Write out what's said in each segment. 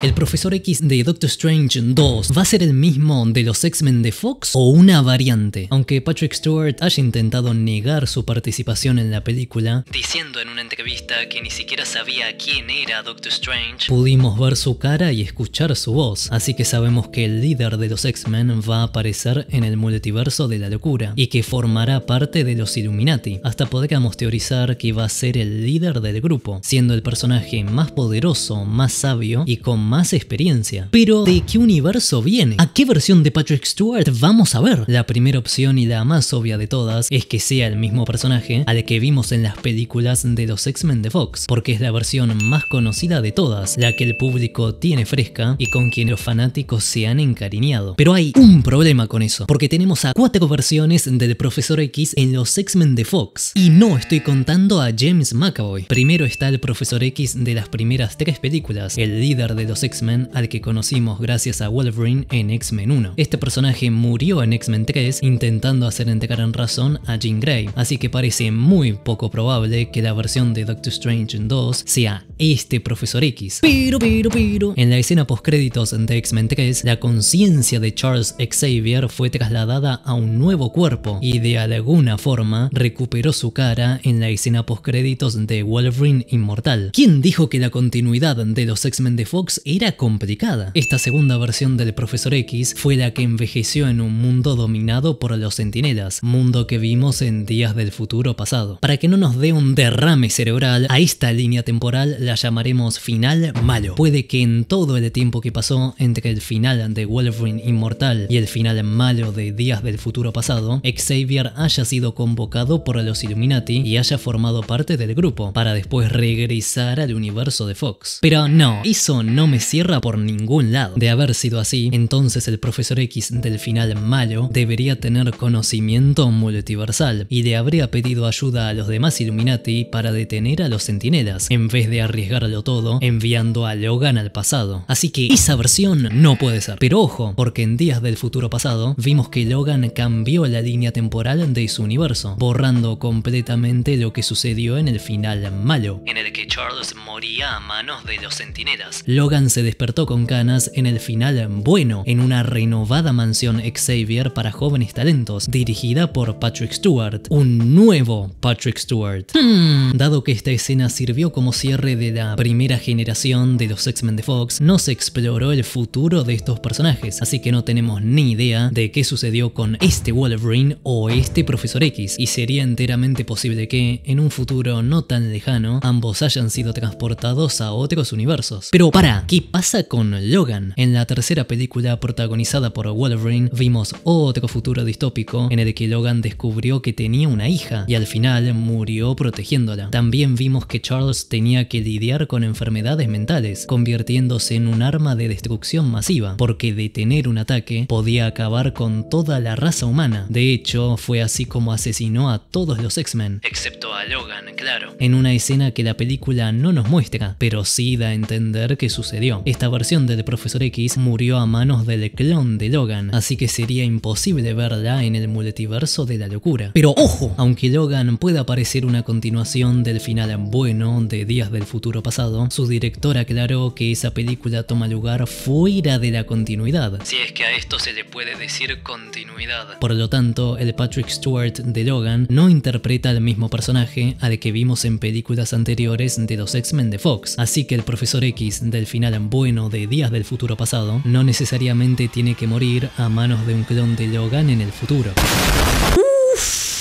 ¿El Profesor X de Doctor Strange 2 va a ser el mismo de los X-Men de Fox o una variante? Aunque Patrick Stewart haya intentado negar su participación en la película, diciendo en una entrevista que ni siquiera sabía quién era Doctor Strange, pudimos ver su cara y escuchar su voz, así que sabemos que el líder de los X-Men va a aparecer en el multiverso de la locura y que formará parte de los Illuminati. Hasta podríamos teorizar que va a ser el líder del grupo, siendo el personaje más poderoso, más sabio y con más experiencia. Pero, ¿de qué universo viene? ¿A qué versión de Patrick Stewart vamos a ver? La primera opción y la más obvia de todas es que sea el mismo personaje al que vimos en las películas de los X-Men de Fox, porque es la versión más conocida de todas, la que el público tiene fresca y con quien los fanáticos se han encariñado. Pero hay un problema con eso, porque tenemos a cuatro versiones del Profesor X en los X-Men de Fox. Y no estoy contando a James McAvoy. Primero está el Profesor X de las primeras tres películas, el líder de los X-Men al que conocimos gracias a Wolverine en X-Men 1. Este personaje murió en X-Men 3 intentando hacer entregar en razón a Jean Grey, así que parece muy poco probable que la versión de Doctor Strange en 2 sea este Profesor X. Pero, pero, pero, en la escena post-créditos de X-Men 3, la conciencia de Charles Xavier fue trasladada a un nuevo cuerpo y de alguna forma recuperó su cara en la escena post-créditos de Wolverine Inmortal. ¿Quién dijo que la continuidad de los X-Men de Fox era complicada. Esta segunda versión del Profesor X fue la que envejeció en un mundo dominado por los centinelas, mundo que vimos en días del futuro pasado. Para que no nos dé un derrame cerebral, a esta línea temporal la llamaremos final malo. Puede que en todo el tiempo que pasó entre el final de Wolverine Inmortal y el final malo de Días del Futuro Pasado, Xavier haya sido convocado por los Illuminati y haya formado parte del grupo, para después regresar al universo de Fox. Pero no, eso no me cierra por ningún lado. De haber sido así, entonces el Profesor X del final malo debería tener conocimiento multiversal y le habría pedido ayuda a los demás Illuminati para detener a los Centinelas, en vez de arriesgarlo todo enviando a Logan al pasado. Así que esa versión no puede ser. Pero ojo, porque en días del futuro pasado vimos que Logan cambió la línea temporal de su universo, borrando completamente lo que sucedió en el final malo, en el que Charles moría a manos de los Centinelas. Logan se despertó con ganas en el final bueno, en una renovada mansión Xavier para jóvenes talentos, dirigida por Patrick Stewart, un nuevo Patrick Stewart. Hmm. Dado que esta escena sirvió como cierre de la primera generación de los X-Men de Fox, no se exploró el futuro de estos personajes, así que no tenemos ni idea de qué sucedió con este Wolverine o este Profesor X, y sería enteramente posible que, en un futuro no tan lejano, ambos hayan sido transportados a otros universos. Pero para, ¿qué pasa con Logan? En la tercera película protagonizada por Wolverine vimos otro futuro distópico en el que Logan descubrió que tenía una hija y al final murió protegiéndola. También vimos que Charles tenía que lidiar con enfermedades mentales, convirtiéndose en un arma de destrucción masiva, porque detener un ataque podía acabar con toda la raza humana. De hecho, fue así como asesinó a todos los X-Men, excepto a Logan, claro, en una escena que la película no nos muestra, pero sí da a entender que sucedió esta versión del Profesor X murió a manos del clon de Logan, así que sería imposible verla en el multiverso de la locura. Pero ojo, aunque Logan pueda parecer una continuación del final bueno de Días del Futuro Pasado, su director aclaró que esa película toma lugar fuera de la continuidad. Si es que a esto se le puede decir continuidad. Por lo tanto, el Patrick Stewart de Logan no interpreta al mismo personaje al que vimos en películas anteriores de los X-Men de Fox, así que el Profesor X del final bueno de Días del Futuro Pasado, no necesariamente tiene que morir a manos de un clon de Logan en el futuro.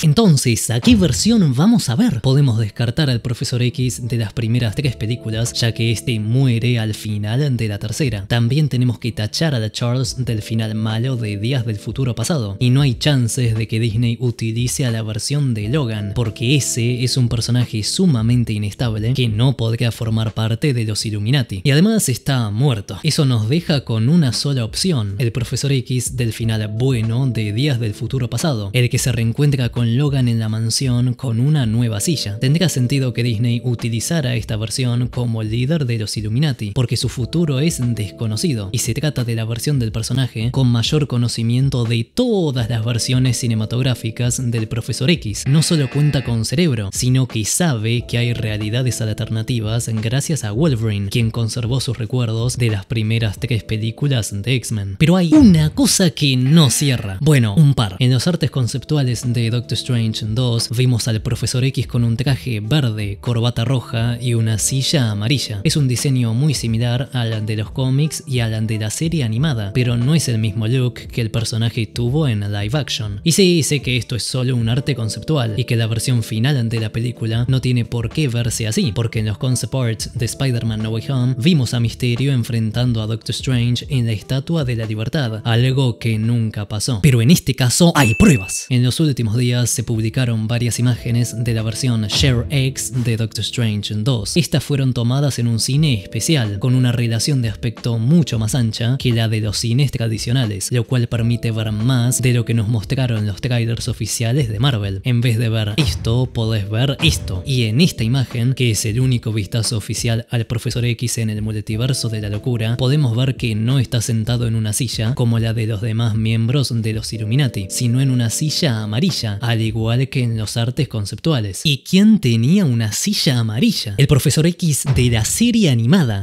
Entonces, ¿a qué versión vamos a ver? Podemos descartar al Profesor X de las primeras tres películas, ya que este muere al final de la tercera. También tenemos que tachar a la Charles del final malo de Días del Futuro Pasado, y no hay chances de que Disney utilice a la versión de Logan, porque ese es un personaje sumamente inestable que no podría formar parte de los Illuminati. Y además está muerto. Eso nos deja con una sola opción, el Profesor X del final bueno de Días del Futuro Pasado, el que se reencuentra con Logan en la mansión con una nueva silla. Tendría sentido que Disney utilizara esta versión como líder de los Illuminati, porque su futuro es desconocido y se trata de la versión del personaje con mayor conocimiento de todas las versiones cinematográficas del Profesor X. No solo cuenta con cerebro, sino que sabe que hay realidades alternativas gracias a Wolverine, quien conservó sus recuerdos de las primeras tres películas de X-Men. Pero hay una cosa que no cierra. Bueno, un par. En los artes conceptuales de Doctor Strange 2 vimos al Profesor X con un traje verde, corbata roja y una silla amarilla. Es un diseño muy similar al de los cómics y al de la serie animada, pero no es el mismo look que el personaje tuvo en live action. Y sí, sé que esto es solo un arte conceptual y que la versión final de la película no tiene por qué verse así, porque en los concept arts de Spider-Man No Way Home vimos a Mysterio enfrentando a Doctor Strange en la Estatua de la Libertad, algo que nunca pasó. Pero en este caso hay pruebas. En los últimos días se publicaron varias imágenes de la versión Share X de Doctor Strange 2. Estas fueron tomadas en un cine especial, con una relación de aspecto mucho más ancha que la de los cines tradicionales, lo cual permite ver más de lo que nos mostraron los trailers oficiales de Marvel. En vez de ver esto, podés ver esto. Y en esta imagen, que es el único vistazo oficial al Profesor X en el multiverso de la locura, podemos ver que no está sentado en una silla como la de los demás miembros de los Illuminati, sino en una silla amarilla, al igual que en los artes conceptuales. ¿Y quién tenía una silla amarilla? El Profesor X de la serie animada.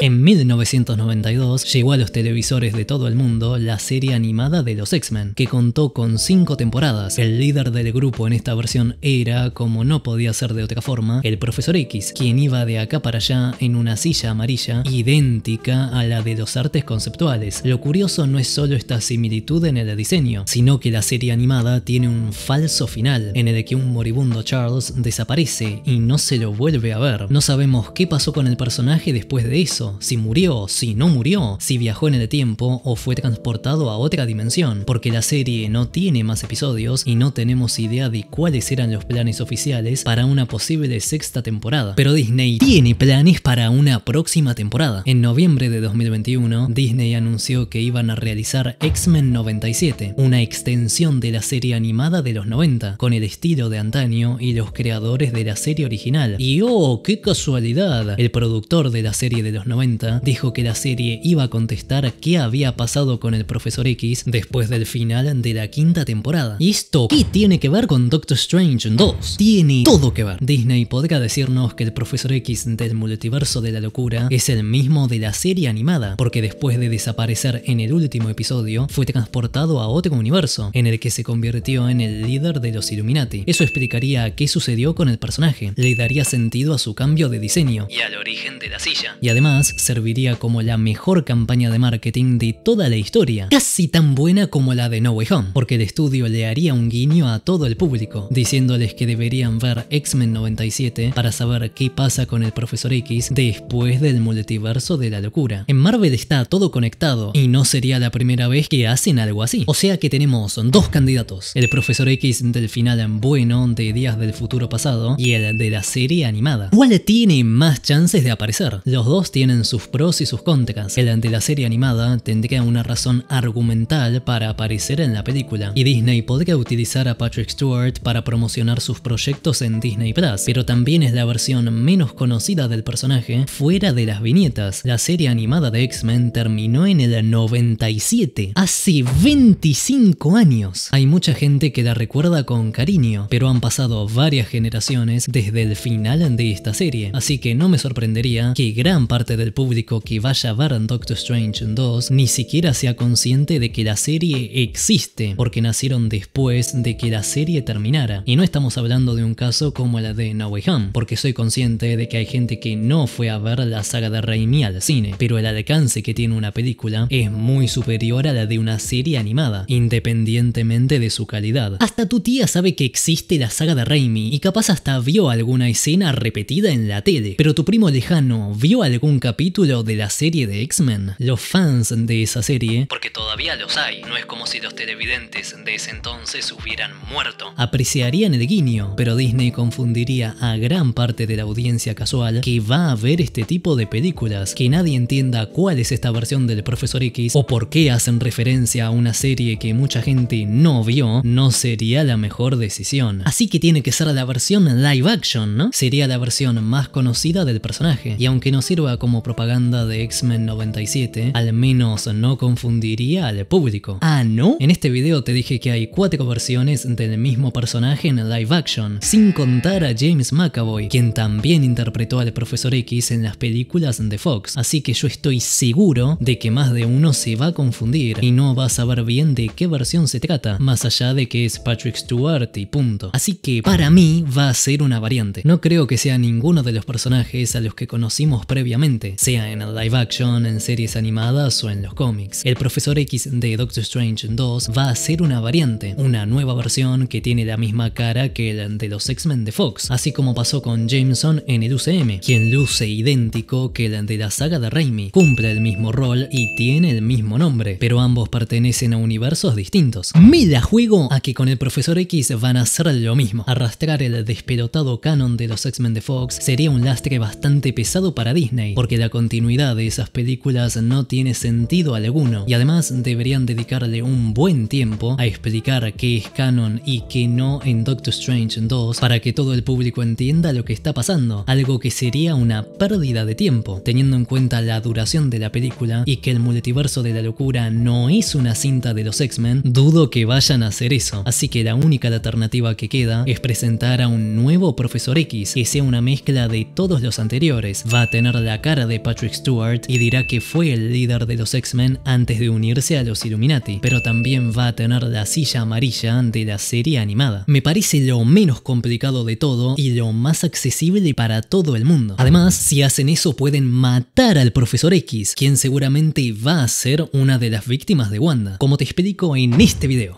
En 1992 llegó a los televisores de todo el mundo la serie animada de los X-Men, que contó con cinco temporadas. El líder del grupo en esta versión era, como no podía ser de otra forma, el Profesor X, quien iba de acá para allá en una silla amarilla idéntica a la de los artes conceptuales. Lo curioso no es solo esta similitud en el diseño, sino que la serie animada tiene un falso final, en el que un moribundo Charles desaparece y no se lo vuelve a ver. No sabemos qué pasó con el personaje después de eso, si murió, si no murió, si viajó en el tiempo o fue transportado a otra dimensión, porque la serie no tiene más episodios y no tenemos idea de cuáles eran los planes oficiales para una posible sexta temporada. Pero Disney tiene planes para una próxima temporada. En noviembre de 2021, Disney anunció que iban a realizar X-Men 97, una extensión de la serie animada de los 90, con el estilo de antaño y los creadores de la serie original. Y oh, qué casualidad, el productor de la serie de los 90 dijo que la serie iba a contestar qué había pasado con el Profesor X después del final de la quinta temporada. ¿Y esto qué tiene que ver con Doctor Strange 2? Tiene todo que ver. Disney podrá decirnos que el Profesor X del multiverso de la locura es el mismo de la serie animada, porque después de desaparecer en el último episodio, fue transportado a otro universo, en el que se convirtió en el líder de los Illuminati. Eso explicaría qué sucedió con el personaje, le daría sentido a su cambio de diseño y al origen de la silla. Y además, serviría como la mejor campaña de marketing de toda la historia, casi tan buena como la de No Way Home, porque el estudio le haría un guiño a todo el público, diciéndoles que deberían ver X-Men 97 para saber qué pasa con el Profesor X después del multiverso de la locura. En Marvel está todo conectado y no sería la primera vez que hacen algo así. O sea que tenemos dos candidatos, el Profesor X del final en bueno de Días del Futuro Pasado y el de la serie animada. ¿Cuál tiene más chances de aparecer? Los dos tienen sus pros y sus contras. El de la serie animada tendría una razón argumental para aparecer en la película, y Disney podría utilizar a Patrick Stewart para promocionar sus proyectos en Disney Plus, pero también es la versión menos conocida del personaje fuera de las viñetas. La serie animada de X-Men terminó en el 97, hace 25 años. Hay mucha gente que la recuerda con cariño, pero han pasado varias generaciones desde el final de esta serie, así que no me sorprendería que gran parte del público que vaya a ver Doctor Strange 2 ni siquiera sea consciente de que la serie existe, porque nacieron después de que la serie terminara. Y no estamos hablando de un caso como la de No Way Home, porque soy consciente de que hay gente que no fue a ver la saga de Raimi al cine, pero el alcance que tiene una película es muy superior a la de una serie animada, independientemente de su calidad. Hasta tu tía sabe que existe la saga de Raimi y capaz hasta vio alguna escena repetida en la tele, pero tu primo lejano vio algún capítulo de la serie de X-Men, los fans de esa serie, porque todavía los hay, no es como si los televidentes de ese entonces hubieran muerto, apreciarían el guiño, pero Disney confundiría a gran parte de la audiencia casual que va a ver este tipo de películas, que nadie entienda cuál es esta versión del Profesor X o por qué hacen referencia a una serie que mucha gente no vio, no sería la mejor decisión. Así que tiene que ser la versión live action, ¿no? Sería la versión más conocida del personaje, y aunque no sirva como propaganda de X-Men 97, al menos no confundiría al público. Ah, ¿no? En este video te dije que hay cuatro versiones del mismo personaje en live action, sin contar a James McAvoy, quien también interpretó al Profesor X en las películas de Fox, así que yo estoy seguro de que más de uno se va a confundir y no va a saber bien de qué versión se trata, más allá de que es Patrick Stewart y punto. Así que para mí va a ser una variante. No creo que sea ninguno de los personajes a los que conocimos previamente, sea en el live action, en series animadas o en los cómics. El Profesor X de Doctor Strange 2 va a ser una variante, una nueva versión que tiene la misma cara que el de los X-Men de Fox, así como pasó con Jameson en el UCM, quien luce idéntico que el de la saga de Raimi, cumple el mismo rol y tiene el mismo nombre, pero ambos pertenecen a universos distintos. Me la juego a que con el Profesor X van a hacer lo mismo. Arrastrar el despelotado canon de los X-Men de Fox sería un lastre bastante pesado para Disney, porque la continuidad de esas películas no tiene sentido alguno, y además deberían dedicarle un buen tiempo a explicar qué es canon y qué no en Doctor Strange 2 para que todo el público entienda lo que está pasando, algo que sería una pérdida de tiempo, teniendo en cuenta la duración de la película y que el multiverso de la locura no es una cinta de los X-Men, dudo que vayan a hacer eso, así que la única alternativa que queda es presentar a un nuevo Profesor X, que sea una mezcla de todos los anteriores, va a tener la cara de Patrick Stewart y dirá que fue el líder de los X-Men antes de unirse a los Illuminati, pero también va a tener la silla amarilla de la serie animada. Me parece lo menos complicado de todo y lo más accesible para todo el mundo. Además, si hacen eso pueden matar al Profesor X, quien seguramente va a ser una de las víctimas de Wanda, como te explico en este video.